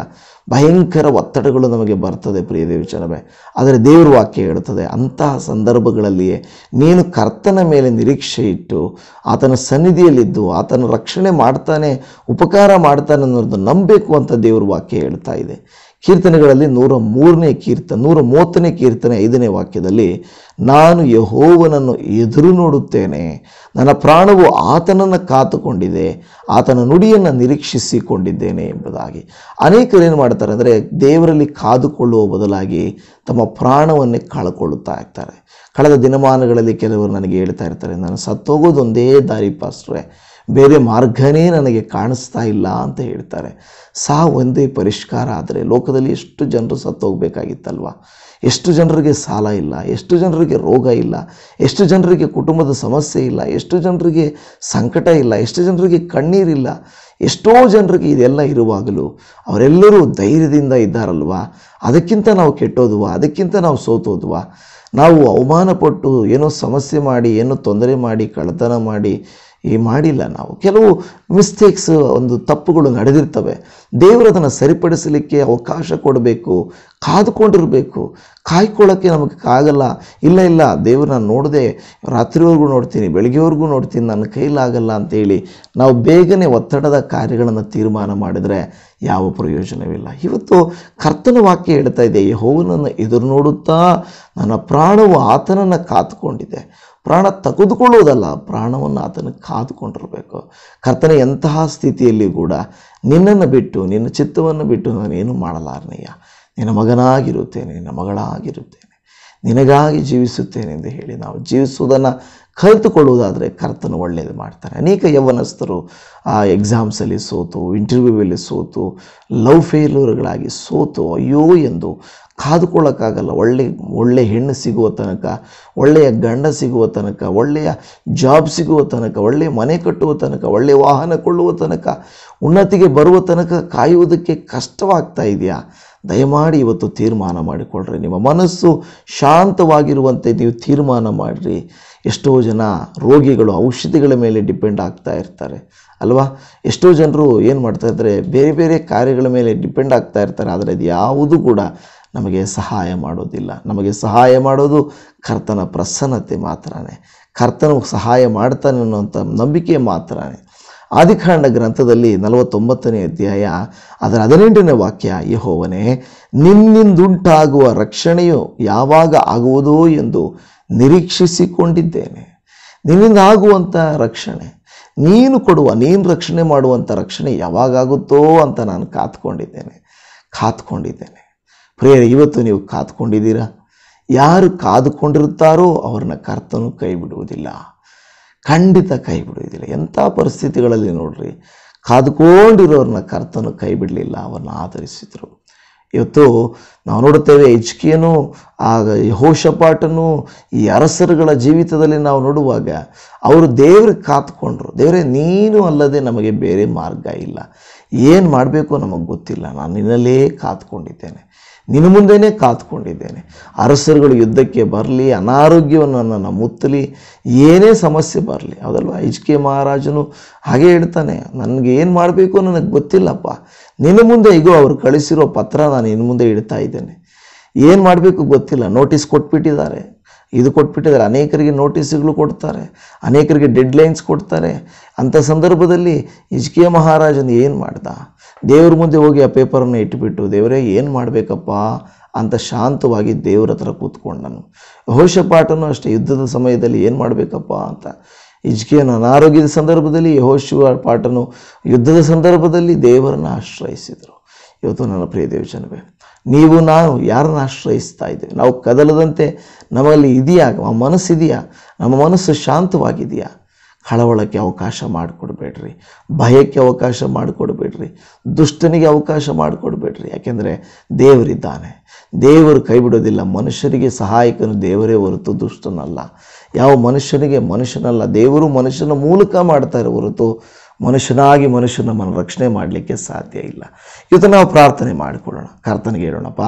ಭಯಂಕರ ಒತ್ತಡಗಳು ನಮಗೆ ಬರ್ತದೆ ಪ್ರಿಯ ದೇವಚನವೇ ಆದರೆ ದೇವ್ರ ವಾಕ್ಯ ಹೇಳುತ್ತದೆ, ಅಂತಹ ಸಂದರ್ಭಗಳಲ್ಲಿಯೇ ನೀನು ಕರ್ತನ ಮೇಲೆ ನಿರೀಕ್ಷೆ ಇಟ್ಟು ಆತನ ಸನ್ನಿಧಿಯಲ್ಲಿದ್ದು ಆತನ ರಕ್ಷಣೆ ಮಾಡ್ತಾನೆ, ಉಪಕಾರ ಮಾಡ್ತಾನೆ ಅನ್ನೋದು ನಂಬಬೇಕು ಅಂತ ದೇವ್ರ ವಾಕ್ಯ ಹೇಳ್ತಾ ಇದೆ. ಕೀರ್ತನೆಗಳಲ್ಲಿ ನೂರ ಮೂರನೇ ಕೀರ್ತನೆ ನೂರ ಮೂವತ್ತನೇ ಕೀರ್ತನೆ ಐದನೇ ವಾಕ್ಯದಲ್ಲಿ, ನಾನು ಯಹೋವನನ್ನು ಎದುರು ನೋಡುತ್ತೇನೆ, ನನ್ನ ಪ್ರಾಣವು ಆತನನ್ನು ಕಾತುಕೊಂಡಿದೆ, ಆತನ ನುಡಿಯನ್ನು ನಿರೀಕ್ಷಿಸಿಕೊಂಡಿದ್ದೇನೆ ಎಂಬುದಾಗಿ. ಅನೇಕರು ಏನು ಮಾಡ್ತಾರೆ ಅಂದರೆ, ದೇವರಲ್ಲಿ ಕಾದುಕೊಳ್ಳುವ ಬದಲಾಗಿ ತಮ್ಮ ಪ್ರಾಣವನ್ನೇ ಕಳ್ಕೊಳ್ಳುತ್ತಾ ಇರ್ತಾರೆ. ಕಳೆದ ದಿನಮಾನಗಳಲ್ಲಿ ಕೆಲವರು ನನಗೆ ಹೇಳ್ತಾ ಇರ್ತಾರೆ, ನಾನು ಸತ್ತೋಗೋದೊಂದೇ ದಾರಿ ಪಾಸ್ಟ್ರೆ ಬೇರೆ ಮಾರ್ಗನೇ ನನಗೆ ಕಾಣಿಸ್ತಾ ಇಲ್ಲ ಅಂತ ಹೇಳ್ತಾರೆ. ಸಾ ಒಂದೇ ಪರಿಷ್ಕಾರ ಆದರೆ ಲೋಕದಲ್ಲಿ ಎಷ್ಟು ಜನರು ಸತ್ತೋಗಬೇಕಾಗಿತ್ತಲ್ವ ಎಷ್ಟು ಜನರಿಗೆ ಸಾಲ ಇಲ್ಲ, ಎಷ್ಟು ಜನರಿಗೆ ರೋಗ ಇಲ್ಲ, ಎಷ್ಟು ಜನರಿಗೆ ಕುಟುಂಬದ ಸಮಸ್ಯೆ ಇಲ್ಲ, ಎಷ್ಟು ಜನರಿಗೆ ಸಂಕಟ ಇಲ್ಲ, ಎಷ್ಟು ಜನರಿಗೆ ಕಣ್ಣೀರಿಲ್ಲ ಎಷ್ಟೋ ಜನರಿಗೆ ಇದೆಲ್ಲ ಇರುವಾಗಲೂ ಅವರೆಲ್ಲರೂ ಧೈರ್ಯದಿಂದ ಇದ್ದಾರಲ್ವಾ? ಅದಕ್ಕಿಂತ ನಾವು ಕೆಟ್ಟೋದುವ, ಅದಕ್ಕಿಂತ ನಾವು ಸೋತೋದುವ? ನಾವು ಅವಮಾನಪಟ್ಟು ಏನೋ ಸಮಸ್ಯೆ ಮಾಡಿ, ಏನೋ ತೊಂದರೆ ಮಾಡಿ, ಕಳ್ಳತನ ಮಾಡಿ ಈ ಮಾಡಿಲ್ಲ ನಾವು. ಕೆಲವು ಮಿಸ್ಟೇಕ್ಸ್ ಒಂದು ತಪ್ಪುಗಳು ನಡೆದಿರ್ತವೆ. ದೇವರು ಅದನ್ನು ಸರಿಪಡಿಸಲಿಕ್ಕೆ ಅವಕಾಶ ಕೊಡಬೇಕು, ಕಾದುಕೊಂಡಿರಬೇಕು. ಕಾಯ್ಕೊಳ್ಳೋಕ್ಕೆ ನಮಗೆ ಆಗಲ್ಲ ಇಲ್ಲ ಇಲ್ಲ, ದೇವ್ರನ್ನ ನೋಡದೆ ರಾತ್ರಿವರೆಗೂ ನೋಡ್ತೀನಿ, ಬೆಳಗ್ಗೆವರೆಗೂ ನೋಡ್ತೀನಿ, ನನ್ನ ಕೈಲಾಗಲ್ಲ ಅಂತೇಳಿ ನಾವು ಬೇಗನೆ ಒತ್ತಡದ ಕಾರ್ಯಗಳನ್ನು ತೀರ್ಮಾನ ಮಾಡಿದರೆ ಯಾವ ಪ್ರಯೋಜನವಿಲ್ಲ. ಇವತ್ತು ಕರ್ತನ ವಾಕ್ಯ ಹೇಳ್ತಾ ಇದೆ, ಯೆಹೋವನನ್ನು ಎದುರು ನೋಡುತ್ತಾ ನನ್ನ ಪ್ರಾಣವು ಆತನನ್ನು ಕಾದುಕೊಂಡಿದೆ ಪ್ರಾಣ ತೆಗೆದುಕೊಳ್ಳುವುದಲ್ಲ, ಪ್ರಾಣವನ್ನು ಆತನ ಕಾದುಕೊಂಡಿರಬೇಕು. ಕರ್ತನ, ಎಂತಹ ಸ್ಥಿತಿಯಲ್ಲಿ ಕೂಡ ನಿನ್ನನ್ನು ಬಿಟ್ಟು, ನಿನ್ನ ಚಿತ್ತವನ್ನು ಬಿಟ್ಟು ನಾನೇನು ಮಾಡಲಾರನೆಯ ನಿನ್ನ ಮಗನಾಗಿರುತ್ತೇನೆ, ನಿನ್ನ ಮಗಳಾಗಿರುತ್ತೇನೆ. ನಿನಗಾಗಿ ಜೀವಿಸುತ್ತೇನೆ ಎಂದು ಹೇಳಿ ನಾವು ಜೀವಿಸುವುದನ್ನು ಕಲಿತುಕೊಳ್ಳುವುದಾದರೆ ಕರ್ತನು ಒಳ್ಳೆಯದು ಮಾಡ್ತಾರೆ. ಅನೇಕ ಯೌವನಸ್ಥರು ಆ ಎಕ್ಸಾಮ್ಸಲ್ಲಿ ಸೋತು ಇಂಟರ್ವ್ಯೂವಲ್ಲಿ ಸೋತು ಲವ್ ಫೇಲ್ಯೂರ್ಗಳಾಗಿ ಸೋತು, ಅಯ್ಯೋ ಎಂದು ಕಾದುಕೊಳ್ಳೋಕ್ಕಾಗಲ್ಲ. ಒಳ್ಳೆ ಒಳ್ಳೆಯ ಹೆಣ್ಣು ಸಿಗುವ ತನಕ, ಒಳ್ಳೆಯ ಗಂಡ ಸಿಗುವ ತನಕ, ಒಳ್ಳೆಯ ಜಾಬ್ ಸಿಗುವ ತನಕ ಒಳ್ಳೆಯ ಮನೆ ಕಟ್ಟುವ ತನಕ ಒಳ್ಳೆಯ ವಾಹನ ಕೊಳ್ಳುವ ತನಕ, ಉನ್ನತಿಗೆ ಬರುವ ತನಕ ಕಾಯುವುದಕ್ಕೆ ಕಷ್ಟವಾಗ್ತಾ ಇದೆಯಾ? ದಯಮಾಡಿ ಇವತ್ತು ತೀರ್ಮಾನ ಮಾಡಿಕೊಳ್ಳ್ರಿ. ನಿಮ್ಮ ಮನಸ್ಸು ಶಾಂತವಾಗಿರುವಂತೆ ನೀವು ತೀರ್ಮಾನ ಮಾಡಿರಿ. ಎಷ್ಟೋ ಜನ ರೋಗಿಗಳು ಔಷಧಿಗಳ ಮೇಲೆ ಡಿಪೆಂಡ್ ಆಗ್ತಾ ಇರ್ತಾರೆ, ಅಲ್ವಾ? ಎಷ್ಟೋ ಜನರು ಏನು ಮಾಡ್ತಾ ಇದ್ದಾರೆ, ಬೇರೆ ಬೇರೆ ಕಾರ್ಯಗಳ ಮೇಲೆ ಡಿಪೆಂಡ್ ಆಗ್ತಾ ಇರ್ತಾರೆ, ಆದರೆ ಅದು ಯಾವುದೂ ಕೂಡ ನಮಗೆ ಸಹಾಯ ಮಾಡೋದಿಲ್ಲ. ನಮಗೆ ಸಹಾಯ ಮಾಡೋದು ಕರ್ತನ ಪ್ರಸನ್ನತೆ ಮಾತ್ರನೇ. ಕರ್ತನ ಸಹಾಯ ಮಾಡ್ತಾನೆ ಅನ್ನುವಂಥ ನಂಬಿಕೆ ಮಾತ್ರನೇ. ಆದಿಕಾಂಡ ಗ್ರಂಥದಲ್ಲಿ ನಲವತ್ತೊಂಬತ್ತನೇ ಅಧ್ಯಾಯ, ಅದರ ಹದಿನೆಂಟನೇ ವಾಕ್ಯ, ಯಹೋವನೇ, ನಿನ್ನಿಂದುಂಟಾಗುವ ರಕ್ಷಣೆಯು ಯಾವಾಗ ಆಗುವುದೋ ಎಂದು ನಿರೀಕ್ಷಿಸಿಕೊಂಡಿದ್ದೇನೆ. ನಿನ್ನಿಂದ ರಕ್ಷಣೆ, ನೀನು ಕೊಡುವ, ನೀನು ರಕ್ಷಣೆ ಮಾಡುವಂಥ ರಕ್ಷಣೆ ಯಾವಾಗಾಗುತ್ತೋ ಅಂತ ನಾನು ಕಾತ್ಕೊಂಡಿದ್ದೇನೆ ಕಾತ್ಕೊಂಡಿದ್ದೇನೆ. ಪ್ರೇರ ಇವತ್ತು ನೀವು ಕಾತ್ಕೊಂಡಿದ್ದೀರಾ? ಯಾರು ಕಾದುಕೊಂಡಿರುತ್ತಾರೋ ಅವ್ರನ್ನ ಕರ್ತನು ಕೈ ಬಿಡುವುದಿಲ್ಲ ಖಂಡಿತ ಕೈ ಬಿಡುವುದಿಲ್ಲ ಎಂಥ ಪರಿಸ್ಥಿತಿಗಳಲ್ಲಿ ನೋಡ್ರಿ, ಕಾದುಕೊಂಡಿರೋರನ್ನ ಕರ್ತನು ಕೈ ಬಿಡಲಿಲ್ಲ ಅವರನ್ನು ಆಧರಿಸಿದರು. ಇವತ್ತು ನಾವು ನೋಡುತ್ತೇವೆ ಹೆಚ್ಕೆಯನ್ನು ಆ ಯಹೋಷಪಾಟನು ಈ ಅರಸರುಗಳ ಜೀವಿತದಲ್ಲಿ ನಾವು ನೋಡುವಾಗ ಅವರು ದೇವ್ರಿಗೆ ಕಾತ್ಕೊಂಡ್ರು ದೇವರೇ, ನೀನು ಅಲ್ಲದೆ ನಮಗೆ ಬೇರೆ ಮಾರ್ಗ ಇಲ್ಲ. ಏನು ಮಾಡಬೇಕು ನಮಗೆ ಗೊತ್ತಿಲ್ಲ. ನಾನು ನಿನ್ನಲ್ಲೇ ಕಾತ್ಕೊಂಡಿದ್ದೇನೆ ನಿನ್ನ ಮುಂದೆನೇ ಕಾತ್ಕೊಂಡಿದ್ದೇನೆ ಅರಸರುಗಳು ಯುದ್ಧಕ್ಕೆ ಬರಲಿ, ಅನಾರೋಗ್ಯವನ್ನು ನನ್ನ ಮುತ್ತಲಿ, ಏನೇ ಸಮಸ್ಯೆ ಬರಲಿ. ಹೌದಲ್ವಾ? ಎಚ್ ಕೆ ಮಹಾರಾಜನು ಹಾಗೆ ಹೇಳ್ತಾನೆ. ನನಗೆ ಏನು ಮಾಡಬೇಕು ನನಗೆ ಗೊತ್ತಿಲ್ಲಪ್ಪ. ನಿನ್ನ ಮುಂದೆ ಈಗ ಅವರು ಕಳಿಸಿರೋ ಪತ್ರ ನಾನು ಇನ್ನು ಮುಂದೆ ಇಡ್ತಾ ಇದ್ದೇನೆ. ಏನು ಮಾಡಬೇಕು ಗೊತ್ತಿಲ್ಲ. ನೋಟಿಸ್ ಕೊಟ್ಬಿಟ್ಟಿದ್ದಾರೆ. ಇದು ಕೊಟ್ಬಿಟ್ಟಿದ್ದಾರೆ. ಅನೇಕರಿಗೆ ನೋಟಿಸ್ಗಳು ಕೊಡ್ತಾರೆ. ಅನೇಕರಿಗೆ ಡೆಡ್ಲೈನ್ಸ್ ಕೊಡ್ತಾರೆ. ಅಂಥ ಸಂದರ್ಭದಲ್ಲಿ ಇಜ್ಕಿಯ ಮಹಾರಾಜನು ಏನು ಮಾಡ್ದ? ದೇವ್ರ ಮುಂದೆ ಹೋಗಿ ಆ ಪೇಪರನ್ನು ಇಟ್ಬಿಟ್ಟು, ದೇವರೇ, ಏನು ಮಾಡಬೇಕಪ್ಪ? ಅಂತ ಶಾಂತವಾಗಿ ದೇವ್ರ ಹತ್ರ ಕೂತ್ಕೊಂಡನು. ಯಹೋಷಪಾಟನು ಅಷ್ಟೇ ಯುದ್ಧದ ಸಮಯದಲ್ಲಿ ಏನು ಮಾಡಬೇಕಪ್ಪ ಅಂತ ಇಜ್ಕಿಯನ ಅನಾರೋಗ್ಯದ ಸಂದರ್ಭದಲ್ಲಿ ಯಹೋಶಿವ ಪಾಠನು ಯುದ್ಧದ ಸಂದರ್ಭದಲ್ಲಿ ದೇವರನ್ನು ಆಶ್ರಯಿಸಿದರು. ಇವತ್ತು ನನ್ನ ಪ್ರಿಯ ದೇವಜನವೇ, ನೀವು ನಾವು ಯಾರನ್ನು ಆಶ್ರಯಿಸ್ತಾ ಇದ್ದೇವೆ? ನಾವು ಕದಲದಂತೆ ನಮ್ಮಲ್ಲಿ ಇದೆಯಾ? ಮನಸ್ಸಿದೆಯಾ? ನಮ್ಮ ಮನಸ್ಸು ಶಾಂತವಾಗಿದೆಯಾ? ಕಳವಳಕ್ಕೆ ಅವಕಾಶ ಮಾಡಿಕೊಡ್ಬೇಡ್ರಿ. ಭಯಕ್ಕೆ ಅವಕಾಶ ಮಾಡಿಕೊಡ್ಬೇಡ್ರಿ. ದುಷ್ಟನಿಗೆ ಅವಕಾಶ ಮಾಡಿಕೊಡ್ಬೇಡ್ರಿ. ಯಾಕೆಂದರೆ ದೇವರಿದ್ದಾನೆ. ದೇವರು ಕೈ ಬಿಡೋದಿಲ್ಲ. ಮನುಷ್ಯರಿಗೆ ಸಹಾಯಕನು ದೇವರೇ ಹೊರತು ದುಷ್ಟನಲ್ಲ. ಯಾವ ಮನುಷ್ಯನಿಗೆ ಮನುಷ್ಯನಲ್ಲ, ದೇವರು ಮನುಷ್ಯನ ಮೂಲಕ ಮಾಡ್ತಾರೆ ಹೊರತು ಮನುಷ್ಯನಾಗಿ ಮನುಷ್ಯನ ನಮ್ಮನ್ನು ರಕ್ಷಣೆ ಮಾಡಲಿಕ್ಕೆ ಸಾಧ್ಯ ಇಲ್ಲ. ಇವತ್ತು ನಾವು ಪ್ರಾರ್ಥನೆ ಮಾಡಿಕೊಳ್ಳೋಣ. ಕರ್ತನಿಗೆ ಹೇಳೋಣಪ್ಪ,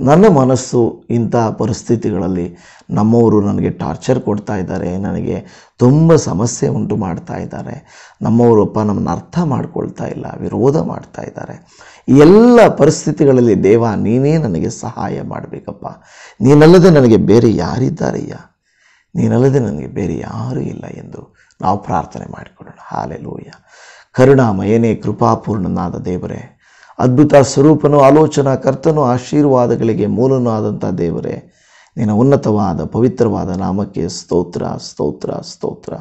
ನನ್ನ ಮನಸ್ಸು ಇಂಥ ಪರಿಸ್ಥಿತಿಗಳಲ್ಲಿ ನಮ್ಮವರು ನನಗೆ ಟಾರ್ಚರ್ ಕೊಡ್ತಾ ಇದ್ದಾರೆ, ನನಗೆ ತುಂಬ ಸಮಸ್ಯೆ ಉಂಟು ಮಾಡ್ತಾ ಇದ್ದಾರೆ. ನಮ್ಮವರಪ್ಪ ನಮ್ಮನ್ನು ಅರ್ಥ ಮಾಡ್ಕೊಳ್ತಾ ಇಲ್ಲ, ವಿರೋಧ ಮಾಡ್ತಾ ಇದ್ದಾರೆ. ಎಲ್ಲ ಪರಿಸ್ಥಿತಿಗಳಲ್ಲಿ ದೇವ, ನೀನೇ ನನಗೆ ಸಹಾಯ ಮಾಡಬೇಕಪ್ಪ. ನೀನಲ್ಲದೆ ನನಗೆ ಬೇರೆ ಯಾರಿದ್ದಾರಯ್ಯ ನೀನಲ್ಲದೆ ನನಗೆ ಬೇರೆ ಯಾರೂ ಇಲ್ಲ ಎಂದು ನಾವು ಪ್ರಾರ್ಥನೆ ಮಾಡಿಕೊಳ್ಳೋಣ. ಹಾಲೆಲೂಯ ಕರುಣಾಮಯನೇ ಕೃಪಾಪೂರ್ಣನಾದ ದೇವರೇ. ಅದ್ಭುತ ಸ್ವರೂಪನು ಆಲೋಚನಾ ಕರ್ತನು ಆಶೀರ್ವಾದಗಳಿಗೆ ಮೂಲನೂ ಆದಂಥ ದೇವರೇ. ನಿನ್ನ ಉನ್ನತವಾದ ಪವಿತ್ರವಾದ ನಾಮಕ್ಕೆ ಸ್ತೋತ್ರ ಸ್ತೋತ್ರ ಸ್ತೋತ್ರ.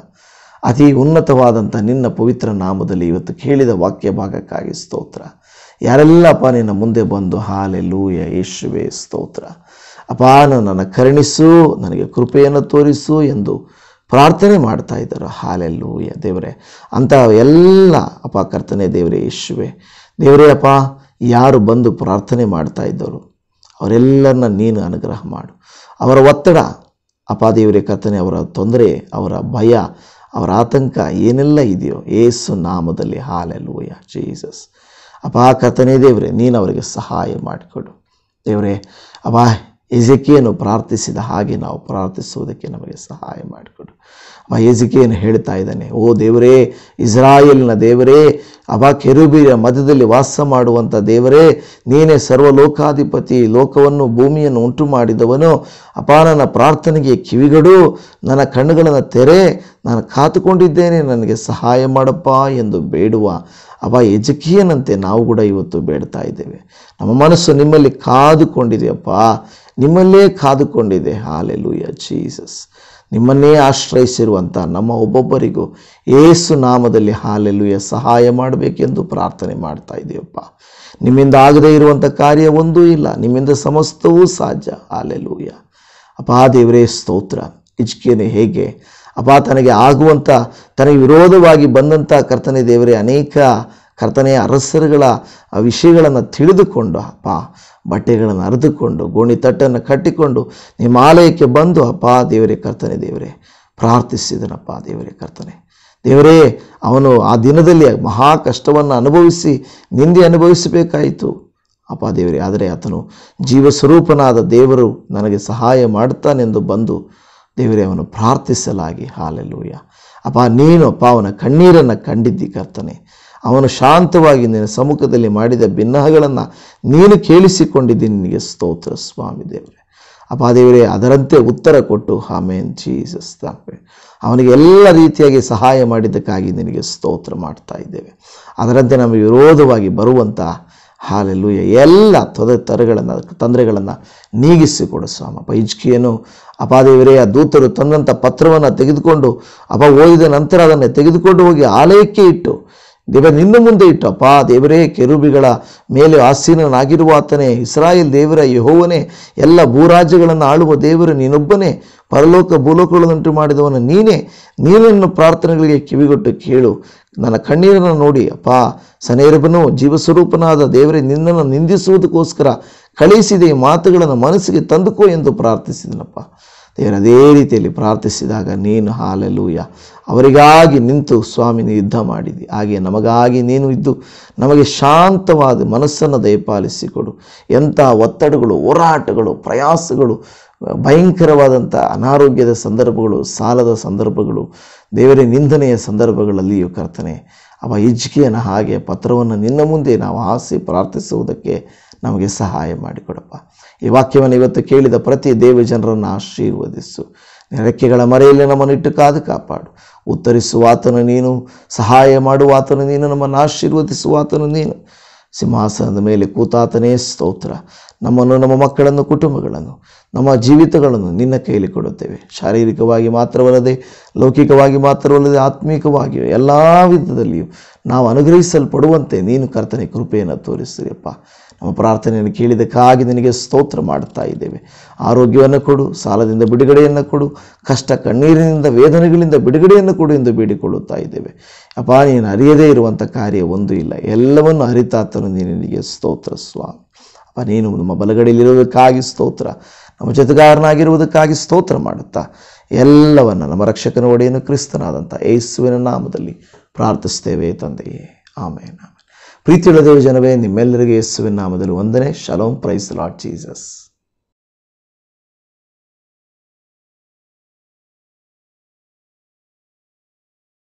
ಅತಿ ಉನ್ನತವಾದಂಥ ನಿನ್ನ ಪವಿತ್ರ ನಾಮದಲ್ಲಿ ಇವತ್ತು ಕೇಳಿದ ವಾಕ್ಯ ಭಾಗಕ್ಕಾಗಿ ಸ್ತೋತ್ರ. ಯಾರೆಲ್ಲಪ್ಪ ನಿನ್ನ ಮುಂದೆ ಬಂದು ಹಾಲೆ ಲೂಯ ಯೇಶುವೆ ಸ್ತೋತ್ರ. ಅಪ್ಪ ನನ್ನ ಕರುಣಿಸು, ನನಗೆ ಕೃಪೆಯನ್ನು ತೋರಿಸು ಎಂದು ಪ್ರಾರ್ಥನೆ ಮಾಡ್ತಾ ಇದ್ದಾರೆ. ಹಾಲೆಲ್ಲೂಯ. ದೇವರೇ ಅಂತ ಎಲ್ಲ, ಅಪ್ಪ ಕರ್ತನೆ ದೇವರೇ ಯೇಶುವೆ ದೇವರೇ ಅಪ್ಪ, ಯಾರು ಬಂದು ಪ್ರಾರ್ಥನೆ ಮಾಡ್ತಾ ಇದ್ದರು ಅವರೆಲ್ಲರನ್ನ ನೀನು ಅನುಗ್ರಹ ಮಾಡು. ಅವರ ಒತ್ತಡ, ಅಪ್ಪ ದೇವರೇ ಕರ್ತನೆ, ಅವರ ತೊಂದರೆ, ಅವರ ಭಯ, ಅವರ ಆತಂಕ ಏನೆಲ್ಲ ಇದೆಯೋ, ಏಸು ನಾಮದಲ್ಲಿ, ಹಾಲೆಲ್ಲೂಯ, ಜೀಸಸ್. ಅಪ್ಪ ಕರ್ತನೆ ದೇವರೇ, ನೀನು ಅವರಿಗೆ ಸಹಾಯ ಮಾಡಿಕೊಡು. ದೇವರೇ, ಅಪ್ಪ ಎಜೆಕಿಯನ್ನು ಪ್ರಾರ್ಥಿಸಿದ ಹಾಗೆ ನಾವು ಪ್ರಾರ್ಥಿಸುವುದಕ್ಕೆ ನಮಗೆ ಸಹಾಯ ಮಾಡಿಕೊಡು. ಅಮ್ಮ ಎಜೆಕಿಯನ್ನು ಹೇಳ್ತಾ ಇದ್ದಾನೆ, ಓ ದೇವರೇ, ಇಸ್ರಾಯೇಲ್ನ ದೇವರೇ ಅಬಾ ಕೆರುಬಿಯ ಮಧ್ಯದಲ್ಲಿ ವಾಸ ಮಾಡುವಂಥ ದೇವರೇ, ನೀನೇ ಸರ್ವಲೋಕಾಧಿಪತಿ, ಲೋಕವನ್ನು ಭೂಮಿಯನ್ನು ಉಂಟು ಮಾಡಿದವನು ಅಪ ನನ್ನ ಪ್ರಾರ್ಥನೆಗೆ ಕಿವಿಗಡು, ನನ್ನ ಕಣ್ಣುಗಳನ್ನು ತೆರೆ, ನಾನು ಕಾತುಕೊಂಡಿದ್ದೇನೆ, ನನಗೆ ಸಹಾಯ ಮಾಡಪ್ಪ ಎಂದು ಬೇಡುವ ಅವ ಎಜಕಿಯನಂತೆ ನಾವು ಕೂಡ ಇವತ್ತು ಬೇಡ್ತಾ ಇದ್ದೇವೆ. ನಮ್ಮ ಮನಸ್ಸು ನಿಮ್ಮಲ್ಲಿ ಕಾದುಕೊಂಡಿದೆಯಪ್ಪ ನಿಮ್ಮಲ್ಲೇ ಕಾದುಕೊಂಡಿದೆ. Hallelujah, Jesus. ನಿಮ್ಮನ್ನೇ ಆಶ್ರಯಿಸಿರುವಂಥ ನಮ್ಮ ಒಬ್ಬೊಬ್ಬರಿಗೂ ಏಸು ನಾಮದಲ್ಲಿ ಹಾಲೆಲುಯ ಸಹಾಯ ಮಾಡಬೇಕೆಂದು ಪ್ರಾರ್ಥನೆ ಮಾಡ್ತಾ ಇದ್ದೀವಪ್ಪ ನಿಮ್ಮಿಂದ ಆಗದೇ ಇರುವಂಥ ಕಾರ್ಯ ಒಂದೂ ಇಲ್ಲ. ನಿಮ್ಮಿಂದ ಸಮಸ್ತವೂ ಸಾಧ್ಯ. ಹಾಲೆಲೂಯ. ಅಪ್ಪ ದೇವರೇ, ಸ್ತೋತ್ರ. ಇಜ್ಕೇನೆ ಹೇಗೆ? ಅಪ್ಪ, ತನಗೆ ಆಗುವಂಥ, ತನಗೆ ವಿರೋಧವಾಗಿ ಬಂದಂಥ ಕರ್ತನೆ ದೇವರೇ, ಅನೇಕ ಕರ್ತನೆಯ ಅರಸರುಗಳ ವಿಷಯಗಳನ್ನು ತಿಳಿದುಕೊಂಡು, ಅಪ್ಪ, ಬಟ್ಟೆಗಳನ್ನು ಅರಿದುಕೊಂಡು ಗೋಣಿ ತಟ್ಟನ್ನು ಕಟ್ಟಿಕೊಂಡು ನಿಮ್ಮ ಆಲಯಕ್ಕೆ ಬಂದು, ಅಪ್ಪ, ದೇವರೇ ಕರ್ತನೆ, ದೇವರೇ, ಪ್ರಾರ್ಥಿಸಿದನಪ್ಪ, ದೇವರೇ ಕರ್ತನೆ. ದೇವರೇ, ಅವನು ಆ ದಿನದಲ್ಲಿ ಮಹಾ ಕಷ್ಟವನ್ನು ಅನುಭವಿಸಿ, ನಿಂದೆ ಅನುಭವಿಸಬೇಕಾಯಿತು. ಅಪ್ಪ, ದೇವರೇ, ಆದರೆ ಆತನು ಜೀವಸ್ವರೂಪನಾದ ದೇವರು ನನಗೆ ಸಹಾಯ ಮಾಡ್ತಾನೆಂದು ಬಂದು, ದೇವರೇ, ಅವನು ಪ್ರಾರ್ಥಿಸಲಾಗಿ ಹಾಲೆಲ್ಲೂಯ್ಯ ಅಪ್ಪ, ನೀನು, ಅಪ್ಪ, ಅವನ ಕಣ್ಣೀರನ್ನು ಕಂಡಿದ್ದಿ ಕರ್ತನೆ. ಅವನು ಶಾಂತವಾಗಿ ನಿನ್ನ ಸಮ್ಮುಖದಲ್ಲಿ ಮಾಡಿದ ಭಿನ್ನಹಗಳನ್ನು ನೀನು ಕೇಳಿಸಿಕೊಂಡಿದ್ದೀನಿ. ನಿನಗೆ ಸ್ತೋತ್ರ ಸ್ವಾಮಿ ದೇವರೇ. ಅಪ್ಪ ದೇವರೇ, ಅದರಂತೆ ಉತ್ತರ ಕೊಟ್ಟು ಆಮೇನ್. ಜೀಸಸ್ ತಾಪೆ ಅವನಿಗೆ ಎಲ್ಲ ರೀತಿಯಾಗಿ ಸಹಾಯ ಮಾಡಿದ್ದಕ್ಕಾಗಿ ನಿನಗೆ ಸ್ತೋತ್ರ ಮಾಡ್ತಾ ಇದ್ದೇವೆ. ಅದರಂತೆ ನಮಗೆ ವಿರೋಧವಾಗಿ ಬರುವಂಥ ಹಾಲೆಲ್ಲು ಎಲ್ಲ ತೊದೆ ತರಗಳನ್ನು, ತೊಂದರೆಗಳನ್ನು ನೀಗಿಸಿಕೊಡು ಸ್ವಾಮ. ಅಪ್ಪ ಅಪಾದೇವರೇ ಆ ದೂತರು ತಂದಂಥ ಪತ್ರವನ್ನು ತೆಗೆದುಕೊಂಡು ಅಪ ಓದಿದ ನಂತರ ಅದನ್ನು ತೆಗೆದುಕೊಂಡು ಹೋಗಿ ಆಲಯಕ್ಕೆ ಇಟ್ಟು ದೇವ ನಿನ್ನ ಮುಂದೆ ಇಟ್ಟಪ್ಪ. ದೇವರೇ, ಕೆರುಬಿಗಳ ಮೇಲೆ ಆಸೀನನಾಗಿರುವ ಆತನೇ ಇಸ್ರಾಯೇಲ್ ದೇವರ ಯಹೋವನೇ, ಎಲ್ಲ ಭೂರಾಜ್ಯಗಳನ್ನು ಆಳುವ ದೇವರು ನೀನೊಬ್ಬನೇ. ಪರಲೋಕ ಭೂಲೋಕಗಳನ್ನುಂಟು ಮಾಡಿದವನು ನೀನೇ. ನೀನನ್ನು ಪ್ರಾರ್ಥನೆಗಳಿಗೆ ಕಿವಿಗೊಟ್ಟು ಕೇಳು. ನನ್ನ ಕಣ್ಣೀರನ್ನು ನೋಡಿ, ಅಪ್ಪ, ಸನೇರಬನು, ಜೀವಸ್ವರೂಪನಾದ ದೇವರೇ, ನಿನ್ನನ್ನು ನಿಂದಿಸುವುದಕ್ಕೋಸ್ಕರ ಕಳಿಸಿದ ಈ ಮಾತುಗಳನ್ನು ಮನಸ್ಸಿಗೆ ತಂದುಕೋ ಎಂದು ಪ್ರಾರ್ಥಿಸಿದನಪ್ಪ. ದೇವರ, ಅದೇ ರೀತಿಯಲ್ಲಿ ಪ್ರಾರ್ಥಿಸಿದಾಗ ನೀನು, ಹಾಲೆಲೂಯ, ಅವರಿಗಾಗಿ ನಿಂತು ಸ್ವಾಮಿ ನೀ ಯುದ್ಧ ಮಾಡಿದಿ. ಹಾಗೆ ನಮಗಾಗಿ ನೀನು ಇದ್ದು, ನಮಗೆ ಶಾಂತವಾದ ಮನಸ್ಸನ್ನು ದಯಪಾಲಿಸಿಕೊಡು. ಎಂಥ ಒತ್ತಡಗಳು, ಹೋರಾಟಗಳು, ಪ್ರಯಾಸಗಳು, ಭಯಂಕರವಾದಂಥ ಅನಾರೋಗ್ಯದ ಸಂದರ್ಭಗಳು, ಸಾಲದ ಸಂದರ್ಭಗಳು, ದೇವರೇ, ನಿಂದನೆಯ ಸಂದರ್ಭಗಳಲ್ಲಿಯೂ ಕರ್ತನೆ, ಅವ ಇಜ್ಜಿಕೆಯನ್ನು ಹಾಗೆ ಪತ್ರವನ್ನು ನಿನ್ನ ಮುಂದೆ ನಾವು ಆಸೆ ಪ್ರಾರ್ಥಿಸುವುದಕ್ಕೆ ನಮಗೆ ಸಹಾಯ ಮಾಡಿಕೊಡಪ್ಪ. ಈ ವಾಕ್ಯವನ್ನು ಇವತ್ತು ಕೇಳಿದ ಪ್ರತಿ ದೇವ ಜನರನ್ನು ಆಶೀರ್ವದಿಸು. ರೆಕ್ಕೆಗಳ ಮರೆಯಲ್ಲಿ ನಮ್ಮನ್ನು ಇಟ್ಟು ಕಾದು ಕಾಪಾಡು. ಉತ್ತರಿಸುವ ಆತನು ನೀನು, ಸಹಾಯ ಮಾಡುವ ಆತನು ನೀನು, ನಮ್ಮನ್ನು ಆಶೀರ್ವದಿಸುವಾತನು ನೀನು. ಸಿಂಹಾಸನದ ಮೇಲೆ ಕೂತಾತನೇ ಸ್ತೋತ್ರ. ನಮ್ಮನ್ನು, ನಮ್ಮ ಮಕ್ಕಳನ್ನು, ಕುಟುಂಬಗಳನ್ನು, ನಮ್ಮ ಜೀವಿತಗಳನ್ನು ನಿನ್ನ ಕೈಯಲ್ಲಿ ಕೊಡುತ್ತೇವೆ. ಶಾರೀರಿಕವಾಗಿ ಮಾತ್ರವಲ್ಲದೆ, ಲೌಕಿಕವಾಗಿ ಮಾತ್ರವಲ್ಲದೆ, ಆತ್ಮೀಕವಾಗಿಯೂ ಎಲ್ಲ ವಿಧದಲ್ಲಿಯೂ ನಾವು ಅನುಗ್ರಹಿಸಲ್ಪಡುವಂತೆ ನೀನು ಕರ್ತನೆ ಕೃಪೆಯನ್ನು ತೋರಿಸಿದೆಯಪ್ಪ ನಮ್ಮ ಪ್ರಾರ್ಥನೆಯನ್ನು ಕೇಳಿದಕ್ಕಾಗಿ ನಿನಗೆ ಸ್ತೋತ್ರ ಮಾಡ್ತಾ ಇದ್ದೇವೆ. ಆರೋಗ್ಯವನ್ನು ಕೊಡು, ಸಾಲದಿಂದ ಬಿಡುಗಡೆಯನ್ನು ಕೊಡು, ಕಷ್ಟ ಕಣ್ಣೀರಿನಿಂದ ವೇದನೆಗಳಿಂದ ಬಿಡುಗಡೆಯನ್ನು ಕೊಡು ಎಂದು ಬೇಡಿಕೊಳ್ಳುತ್ತಾ ಇದ್ದೇವೆ. ಅಪ್ಪ, ನೀನು ಅರಿಯದೇ ಇರುವಂಥ ಕಾರ್ಯ ಒಂದು ಇಲ್ಲ. ಎಲ್ಲವನ್ನು ಅರಿತಾತನು ನೀನು ನಿನಗೆ ಸ್ತೋತ್ರ ಸ್ವಾಮಿ. ಅಪ್ಪ, ನೀನು ನಮ್ಮ ಬಲಗಡೆಯಲ್ಲಿರುವುದಕ್ಕಾಗಿ ಸ್ತೋತ್ರ, ನಮ್ಮ ಜೊತೆಗಾರನಾಗಿರುವುದಕ್ಕಾಗಿ ಸ್ತೋತ್ರ ಮಾಡುತ್ತಾ, ಎಲ್ಲವನ್ನು ನಮ್ಮ ರಕ್ಷಕನ ಒಡೆಯನು ಕ್ರಿಸ್ತನಾದಂಥ ಯೇಸುವಿನ ನಾಮದಲ್ಲಿ ಪ್ರಾರ್ಥಿಸ್ತೇವೆ ತಂದೆಯೇ. ಆಮೇನ್. ಪ್ರೀತಿಯುಳ್ಳ ದೇವ ಜನವೇ ನಿಮ್ಮೆಲ್ಲರಿಗೆ ಯೇಸುವಿನ ನಾಮದಲ್ಲಿ ಒಂದನೇ ಶಲೋಮ್ ಪ್ರೈಸ್ ಲಾರ್ಡ್ ಜೀಸಸ್.